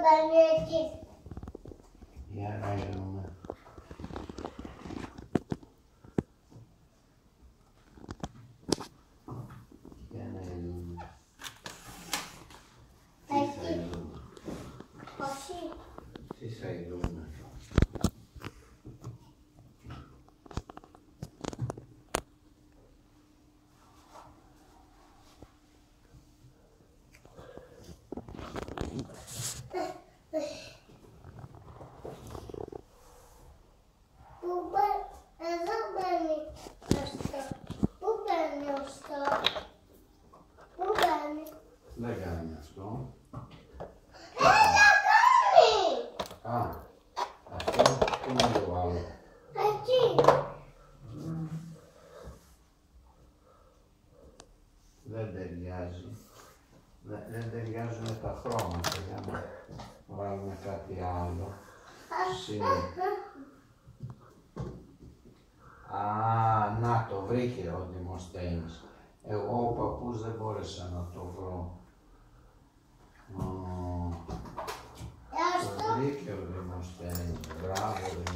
μπαίνει εκεί. Για να δούμε. Για να δούμε. Τι θα Εκεί. δούμε. Δεν κάνει αυτό. Έλα κάνει. Α, αυτό πού να το βάλω. Εκεί. Δεν ταιριάζει. Δεν, δεν ταιριάζουν τα χρώματα για να βάλουμε κάτι άλλο. Σήμερα. Α, να το βρήκε ο Δημοσθένης. Εγώ ο παππούς δεν μπόρεσα να το βρω. sábado.